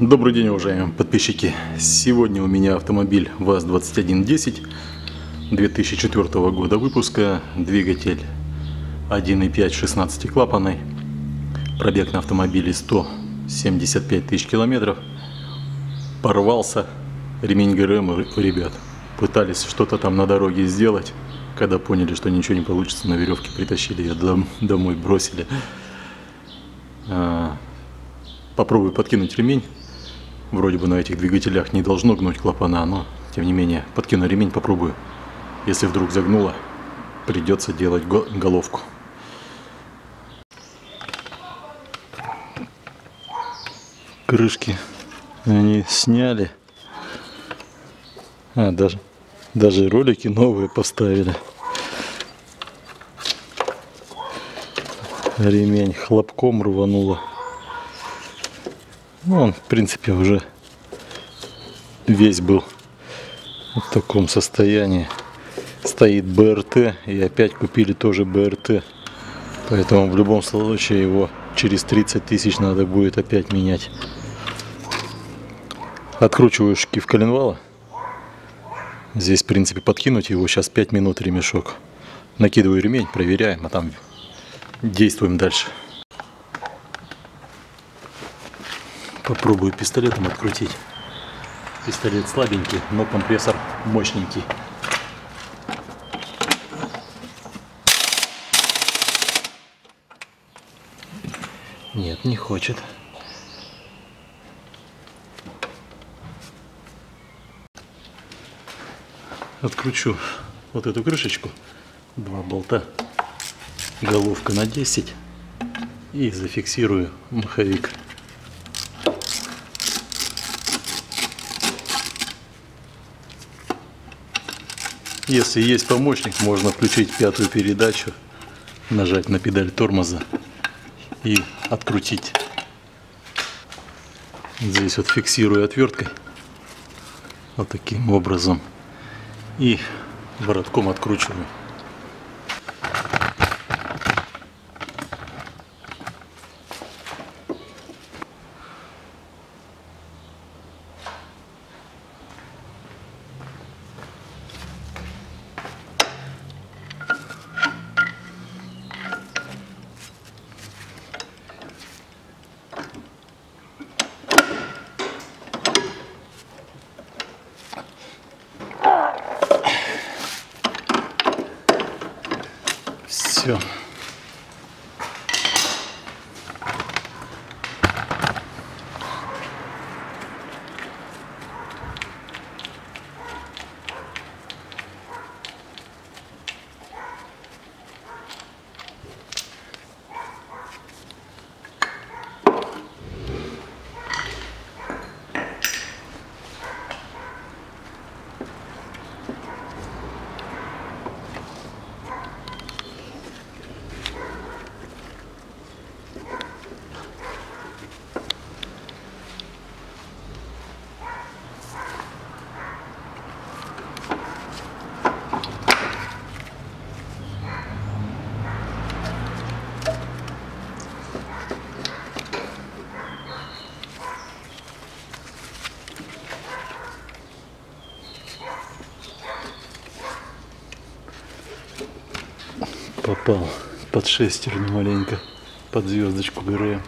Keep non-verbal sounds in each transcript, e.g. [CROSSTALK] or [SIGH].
Добрый день, уважаемые подписчики. Сегодня у меня автомобиль ВАЗ-2110 2004 года выпуска. Двигатель 1.5 16 клапанный. Пробег на автомобиле 175 тысяч километров. Порвался ремень ГРМ у ребят. Пытались что-то там на дороге сделать. Когда поняли, что ничего не получится, на веревке притащили ее домой, бросили. А, попробую подкинуть ремень. Вроде бы на этих двигателях не должно гнуть клапана, но тем не менее подкину ремень, попробую. Если вдруг загнуло, придется делать головку. Крышки они сняли. А, даже, даже ролики новые поставили. Ремень хлопком рвануло. Ну, он, в принципе, уже весь был в таком состоянии. Стоит БРТ, и опять купили тоже БРТ. Поэтому в любом случае его через 30 тысяч надо будет опять менять. Откручиваю шкив коленвала. Здесь, в принципе, подкинуть его сейчас 5 минут ремешок. Накидываю ремень, проверяем, а там действуем дальше. Попробую пистолетом открутить. Пистолет слабенький, но компрессор мощненький. Нет, не хочет. Откручу вот эту крышечку. Два болта. Головка на 10. И зафиксирую маховик. Если есть помощник, можно включить пятую передачу, нажать на педаль тормоза и открутить. Здесь вот фиксирую отверткой вот таким образом и воротком откручиваю. Все. Попал под шестерню маленько, под звездочку ГРМ.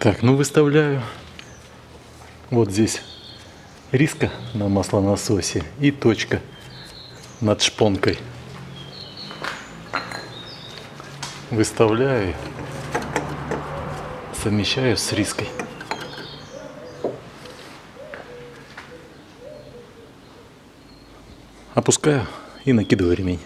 Так, ну выставляю. Вот здесь риска на маслонасосе и точка над шпонкой. Выставляю, совмещаю с риской. Опускаю и накидываю ремень.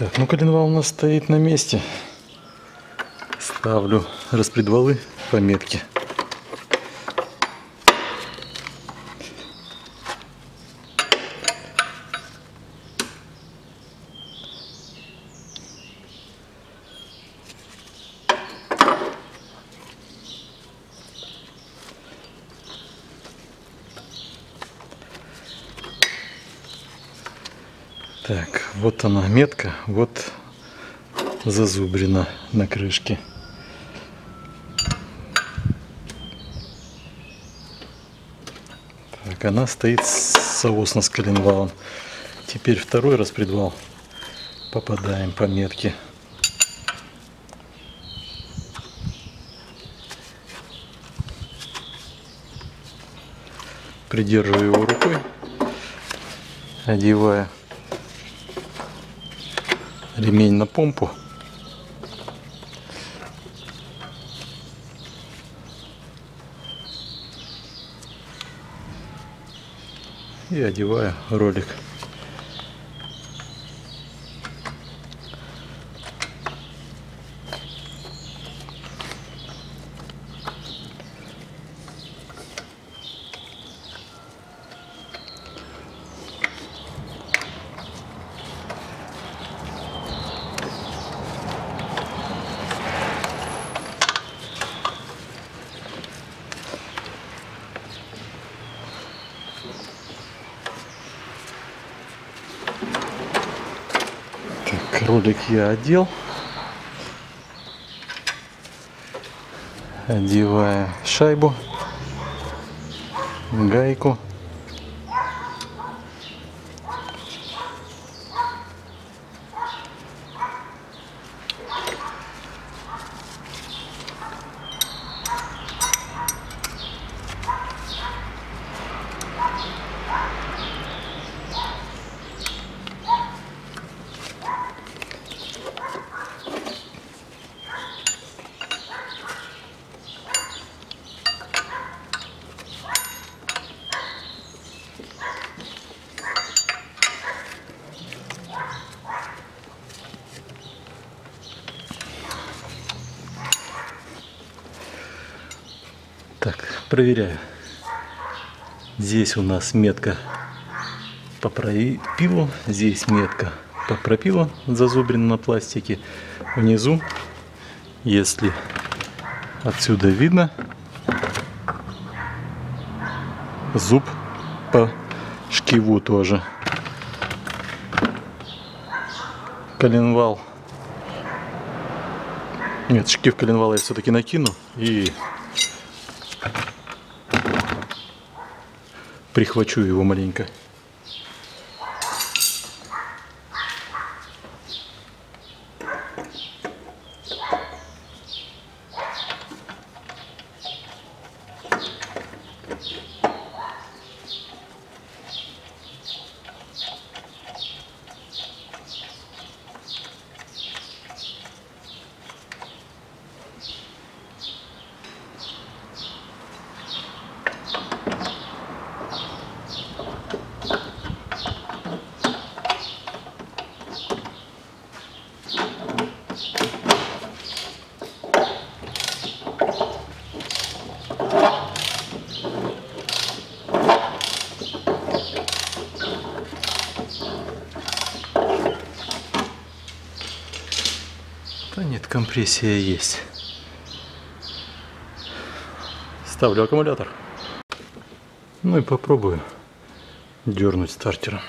Так, ну коленвал у нас стоит на месте. Ставлю распредвалы по Так, вот она метка, вот зазубрина на крышке. Так, она стоит соосно с коленвалом. Теперь второй распредвал. Попадаем по метке. Придерживаю его рукой, одевая ремень на помпу. И одеваю ролик. Так, ролик я одел. Одеваю шайбу, гайку. Проверяю. Здесь у нас метка по пропилу, здесь метка по пропилу зазубрена на пластике. Внизу, если отсюда видно, зуб по шкиву тоже. Коленвал. Нет, шкив коленвала я все-таки накину и прихвачу его маленько. Да нет, компрессия есть. Ставлю аккумулятор. Ну и попробую дернуть стартером.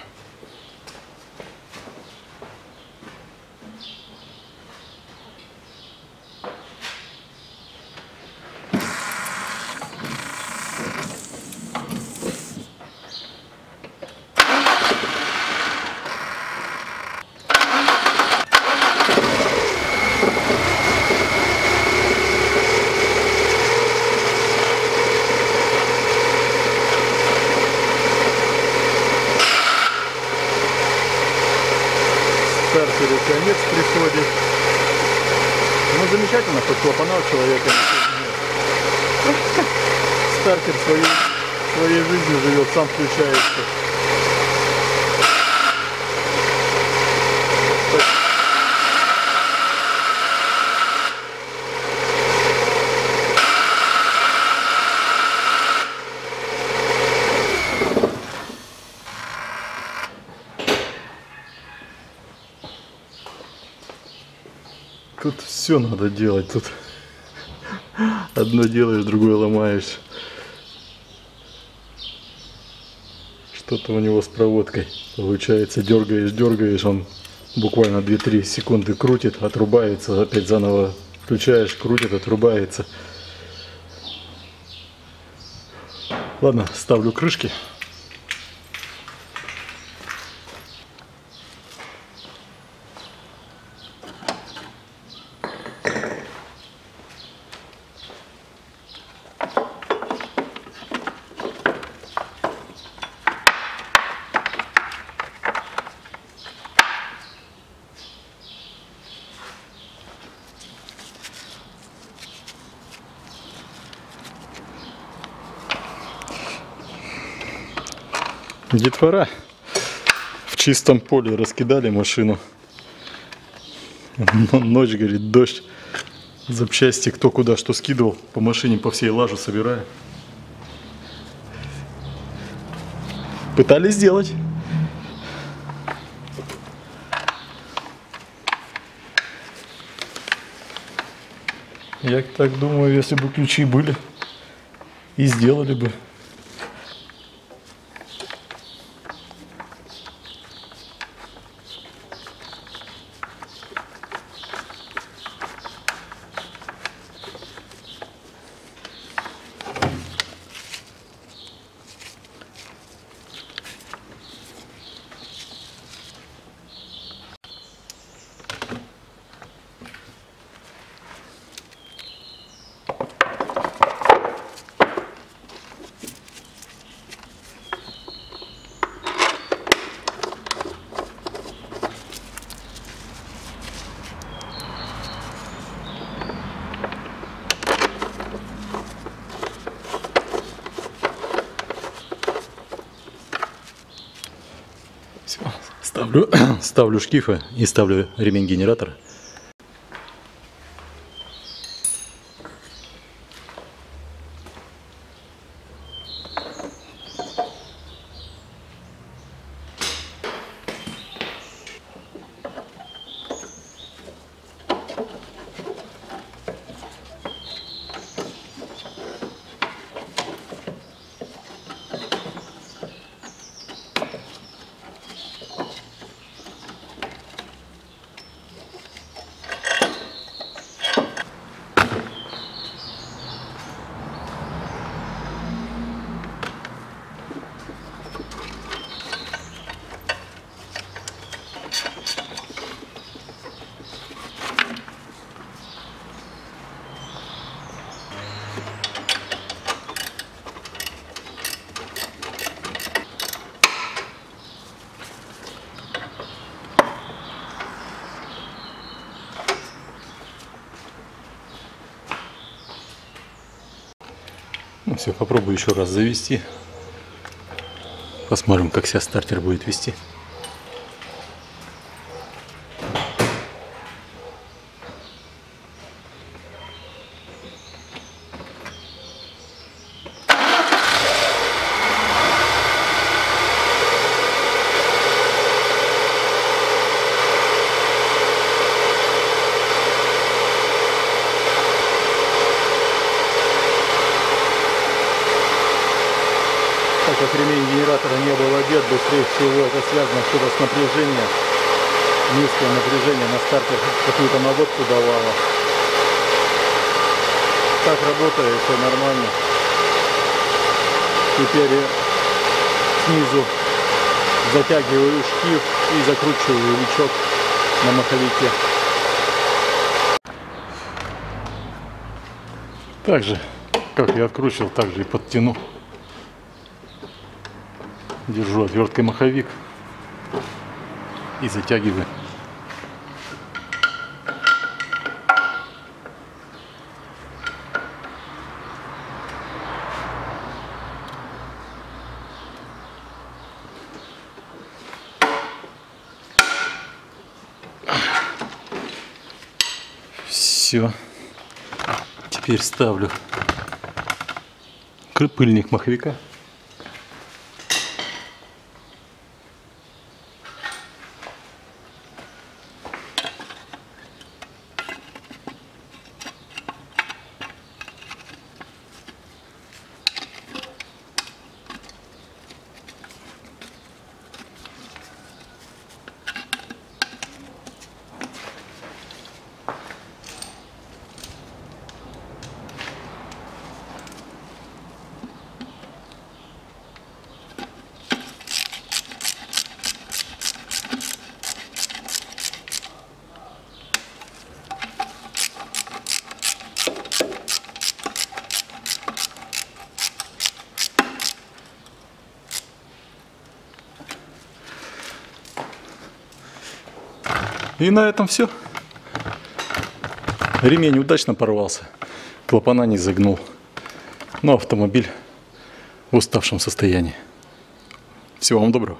Стартеру конец приходит. Ну, замечательно, хоть клапана у человека. [LAUGHS] Стартер своей, своей жизнью живет, сам включается. Тут все надо делать. Тут одно делаешь, другое ломаешь. Что-то у него с проводкой. Получается, дергаешь, дергаешь, он буквально 2-3 секунды крутит, отрубается, опять заново включаешь, крутит, отрубается. Ладно, ставлю крышки. Детвора в чистом поле раскидали машину. Но ночь, говорит, дождь. Запчасти кто куда что скидывал. По машине по всей лажу собираю. Пытались сделать. Я так думаю, если бы ключи были и сделали бы. Все, ставлю, [CLEARS THROAT] ставлю шкифы и ставлю ремень Все, попробую еще раз завести. Посмотрим, как себя стартер будет вести. так как ремень генератора не был одет, быстрее всего это связано что-то с напряжением. Низкое напряжение на стартер какую-то наводку давало. Так работает, все нормально. Теперь снизу затягиваю шкив и закручиваю лючок на маховике. Также, как я откручивал, также и подтяну. Держу отверткой маховик и затягиваю. Все. Теперь ставлю пыльник маховика. И на этом все. Ремень удачно порвался. Клапана не загнул. Но автомобиль в уставшем состоянии. Всего вам доброго.